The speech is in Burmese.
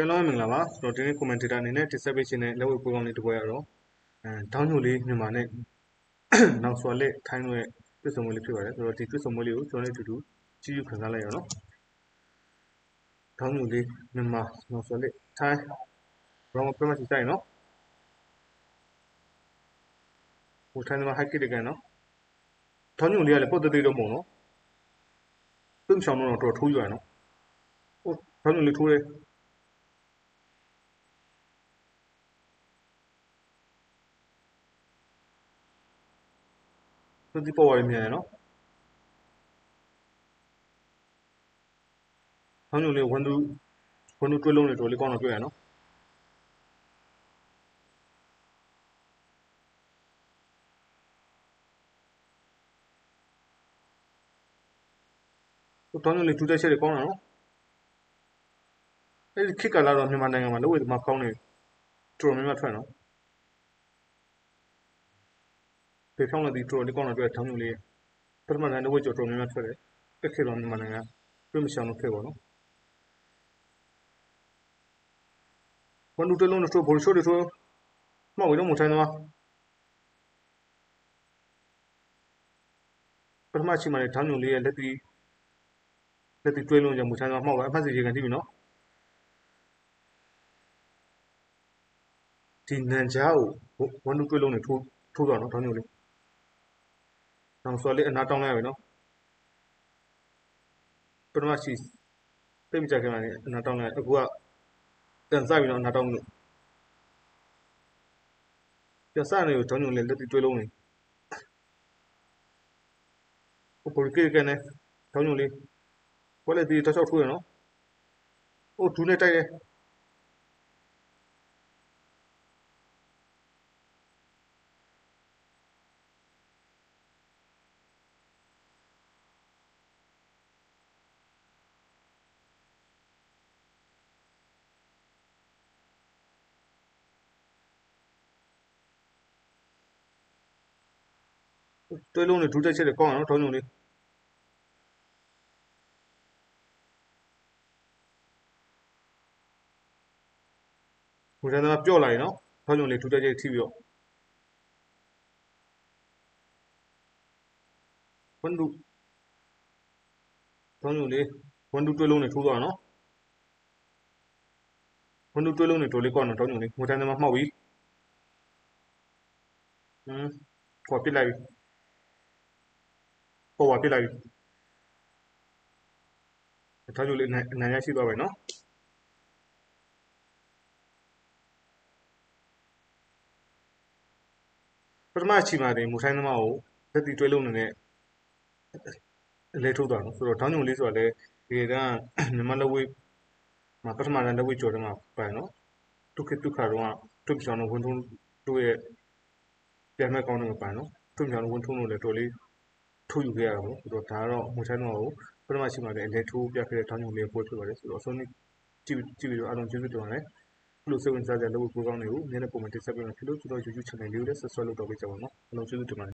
ကဲလောမင်္ဂလာပါကျွန်တော်ဒီနေ့ commentator အနေနဲ့တင်ဆက်ပေးခြင်းတဲ့လက်ဝဲပွဲကောင်းလေးတစ်ပွဲရတော့အဲတောင်းညိုလေးမြန်မာနဲ့နောက်ဆွာလက်ထိုင်းရဲ့ပြည့်စုံမှုလေးဖြစ်ပါတယ်ဆိုတော့ဒီပြည့်စုံမှုလေးကိုကျွန်တော်တို့အတူတူကြည့်ယူခံစားလိုက်ရအောင်နော်တောင်းညိုလေးမြန်မာနောက်ဆွာလက်ထိုင်းဘောင်းပြမစီတိုင်းနော်ဟိုထိုင်းမှာ high kick တကန်နော်တောင်းညိုလေးကလည်းပုတ်သေးသေးတော့မဟုတ်နော်သူ့ချောင်းတော့တော်ထိုးရွရနော်ဟိုတောင်းညိုလေးထိုးတယ် သူဒီပေါ်ရမြန်နော်ဟောင်းညိုလေးဝန်သူဝန်သူတွဲလုံးနေတော်လေးကောင်းတော့တွေ့ရနော်ဟိုတောင်းညိုလေးထူးတဲ့ချက်တွေကောင်းတာနော်အဲ့ဒီခစ်ကလာတော့မြန်မာနိုင်ငံမှာလို့ဝေးမှာကောင်းနေတော်များများထွက်နော် ဖေဖောင်းလာဒီတော်လေးကောင်းတော့တွေ့တောင်းညိုလေးပထမတန်းတော့ဝေးကြော်တော်များများထွက်တယ်တက်ခေတော့မြန်မာနိုင်ငံပြမရှောင်းလို့ခဲ့ပါနော်ဝန်သူတွဲလုံးတော့ဘော်ရှိုးတွေဆိုမှောက်ဝေးတော့မထိုင်တော့ပထမချိန်မှာလေတောင်းညိုလေးရဲ့လက်တီလက်တီတွဲလုံးကြောင့်မထိုင်တော့မှောက်ပါအဖက်စီရေကန်ကြည့်ပြီနော်ဒီနန်ဂျာကိုဝန်သူတွဲလုံးနဲ့ထိုးထိုးတော့နော်တောင်းညိုလေး နောက်ဆော်လေးအနာတောင်းလိုက်ရပြီနော်ပထမရှိသိမကြခင်မှာအနာတောင်းလိုက်အခုကတန်ဆိုင်ပြီနော်အနာတောင်းလို့ပြန်စနေကိုတောင်းညုံလေးလက်တီတွဲလုံးနေဟိုပေါ်ကေကနေတောင်းညုံလေးဘယ်လက်တီတောက်ချောက်ထိုးရနော်ဟိုဒူးနဲ့တိုက်တယ် တွဲလုံးနဲ့ဒူးတက်ချက်တွေကောင်းအောင်နော်တောင်းညုံလေးဟိုတန်းသားပြော့လာရင်နော်တောင်းညုံလေးဒူးတက်ချက်ထိပြီးတော့ဝန်ဒူတောင်းညုံလေးဝန်ဒူတွဲလုံးနဲ့ထိုးသွားနော်ဝန်ဒူတွဲလုံးနဲ့တော်လေးကောင်းတော့တောင်းညုံလေးဟိုတန်းသားမှောက်ပြီဟမ်ဟောပြစ်လိုက်ပြီ ပေါ်ပါပြစ်လိုက်ပြီတောင်းညုံလေးအနိုင်ရရှိသွားပြီနော်ပထမအချိန်မှာတင်မူထိုင်းသမားကိုလက်တီတွဲလုံးနေတဲ့လဲထုတ်သွားနော်ဆိုတော့တောင်းညုံလေးဆိုတာလည်းဒီကမြန်မာလက်ဝဲမှာပထမတန်းလက်ဝဲကြော်တယ်မှာပိုင်နော်ဒုက္ခဒုက္ခတော့တွတ်ပြောင်းတော့ဝန်ထုံးတို့ရဲ့ပြန်မဲ့ကောင်းတယ်မှာပိုင်နော်တွတ်ပြောင်းတော့ဝန်ထုံးလို့လည်းတော်လေး ထိုးယူခဲ့ရတာပေါ့ဆိုတော့ဒါကတော့မူထိုင်းသမားကိုပထမရှိမှလည်းလဲထိုးပြခဲ့တဲ့တောင်းညုံလေးပွဲဖြစ်ပါတယ်ဆိုတော့အဆုံးကြည့်ကြည့်ပြီးတော့အားလုံးကျေးဇူးတင်ပါတယ်လို့စိတ်ဝင်စားကြတဲ့လုပ်ဖို့ကောင်းတွေကိုနည်းနည်းပုံမှန်တင်ဆက်ပေးမှာဖြစ်လို့ကျွန်တော် YouTube channel လေးကိုလည်း subscribe လုပ်တော့ပေးကြပါဦးနော်အားလုံးကျေးဇူးတင်ပါတယ်